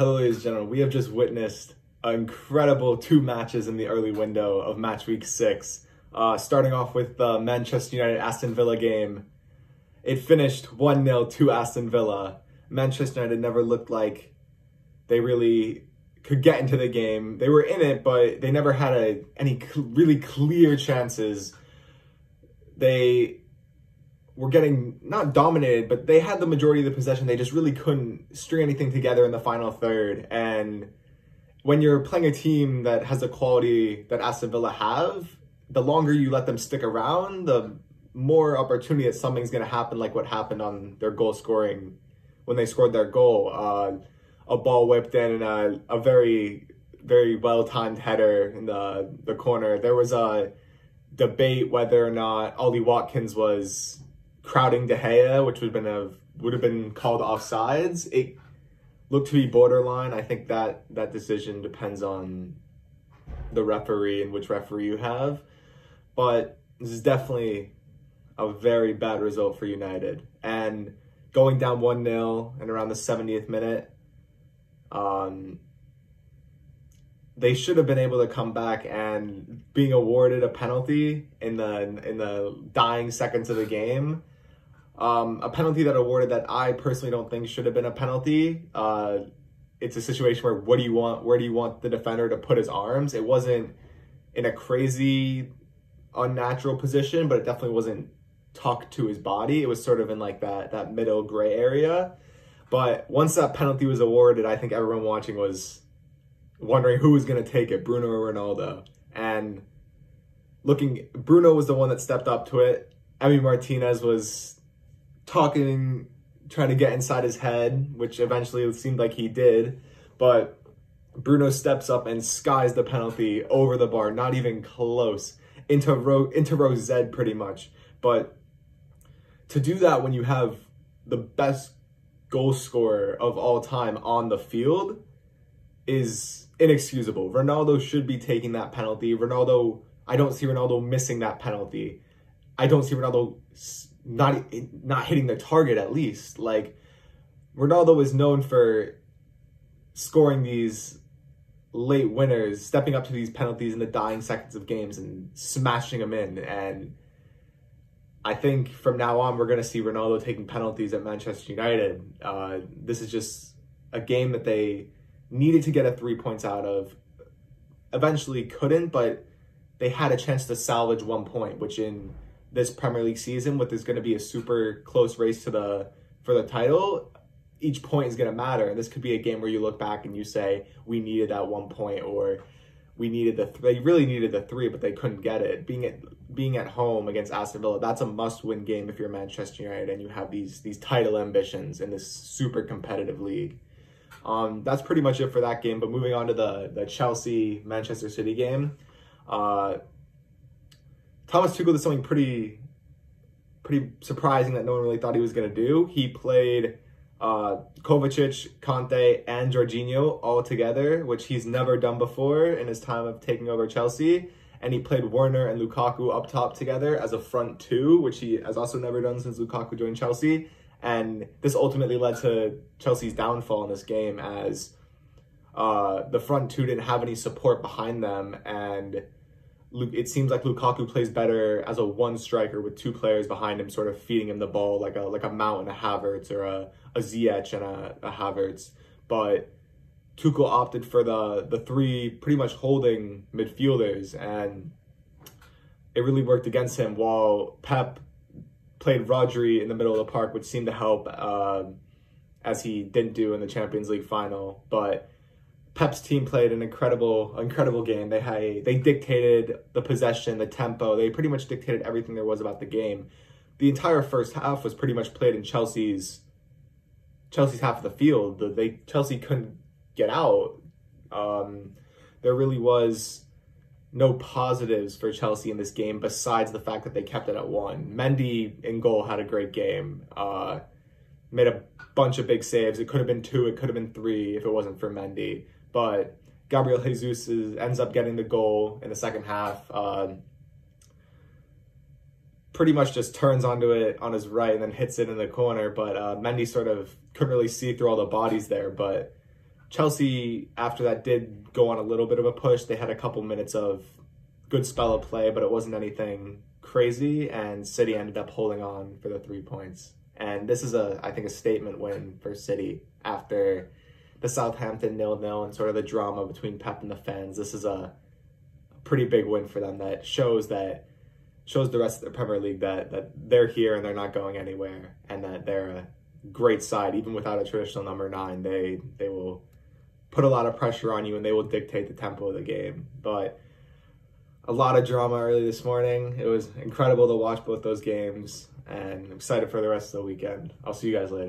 Hello, ladies and gentlemen. We have just witnessed incredible two matches in the early window of match week six. Uh, starting off with the Manchester United Aston Villa game. It finished 1 0 to Aston Villa. Manchester United never looked like they really could get into the game. They were in it, but they never had a, any cl- really clear chances. They were getting not dominated, but they had the majority of the possession. They just really couldn't string anything together in the final third. And when you're playing a team that has the quality that Aston Villa have, the longer you let them stick around, the more opportunity that something's going to happen, like what happened on their goal scoring when they scored their goal. Uh, a ball whipped in and a, a very, very well timed header in the, the corner. There was a debate whether or not Ollie Watkins was crowding De Gea, which would have been a would have been called offsides. It looked to be borderline. I think that that decision depends on the referee and which referee you have, but this is definitely a very bad result for United. And going down one 0 and around the 70th minute, um, they should have been able to come back and being awarded a penalty in the in the dying seconds of the game um, a penalty that awarded that I personally don't think should have been a penalty. Uh, it's a situation where what do you want? Where do you want the defender to put his arms? It wasn't in a crazy, unnatural position, but it definitely wasn't tucked to his body. It was sort of in like that that middle gray area. But once that penalty was awarded, I think everyone watching was wondering who was going to take it, Bruno or Ronaldo. And looking, Bruno was the one that stepped up to it. Emi Martinez was talking, trying to get inside his head, which eventually it seemed like he did. But Bruno steps up and skies the penalty over the bar, not even close, into row into row Z pretty much. But to do that when you have the best goal scorer of all time on the field is inexcusable. Ronaldo should be taking that penalty. Ronaldo, I don't see Ronaldo missing that penalty. I don't see Ronaldo not not hitting the target at least. Like Ronaldo is known for scoring these late winners, stepping up to these penalties in the dying seconds of games and smashing them in. And I think from now on, we're going to see Ronaldo taking penalties at Manchester United. Uh, this is just a game that they needed to get a three points out of. Eventually couldn't, but they had a chance to salvage one point, which in this Premier League season, with this going to be a super close race to the for the title, each point is going to matter. And this could be a game where you look back and you say, "We needed that one point," or "We needed the th- they really needed the three, but they couldn't get it." Being at being at home against Aston Villa, that's a must-win game if you're Manchester United and you have these these title ambitions in this super competitive league. Um, that's pretty much it for that game. But moving on to the the Chelsea Manchester City game. Uh, Thomas Tuchel did something pretty pretty surprising that no one really thought he was going to do. He played uh, Kovacic, Kanté, and Jorginho all together, which he's never done before in his time of taking over Chelsea. And he played Werner and Lukaku up top together as a front two, which he has also never done since Lukaku joined Chelsea. And this ultimately led to Chelsea's downfall in this game as uh, the front two didn't have any support behind them and it seems like Lukaku plays better as a one striker with two players behind him, sort of feeding him the ball like a like a Mount and a Havertz or a, a Ziyech and a, a Havertz. But Tuchel opted for the the three pretty much holding midfielders, and it really worked against him. While Pep played Rodri in the middle of the park, which seemed to help, uh, as he didn't do in the Champions League final, but Pep's team played an incredible, incredible game. They had, they dictated the possession, the tempo. They pretty much dictated everything there was about the game. The entire first half was pretty much played in Chelsea's Chelsea's half of the field. They Chelsea couldn't get out. Um, there really was no positives for Chelsea in this game besides the fact that they kept it at one. Mendy in goal had a great game. Uh, made a bunch of big saves. It could have been two. It could have been three if it wasn't for Mendy but Gabriel Jesus is, ends up getting the goal in the second half. Um, pretty much just turns onto it on his right and then hits it in the corner. But uh, Mendy sort of couldn't really see through all the bodies there. But Chelsea, after that, did go on a little bit of a push. They had a couple minutes of good spell of play, but it wasn't anything crazy. And City ended up holding on for the three points. And this is a, I think, a statement win for City after the Southampton nil nil and sort of the drama between Pep and the fans. This is a pretty big win for them that shows that shows the rest of the Premier League that that they're here and they're not going anywhere, and that they're a great side even without a traditional number nine. They they will put a lot of pressure on you and they will dictate the tempo of the game. But a lot of drama early this morning. It was incredible to watch both those games, and I'm excited for the rest of the weekend. I'll see you guys later.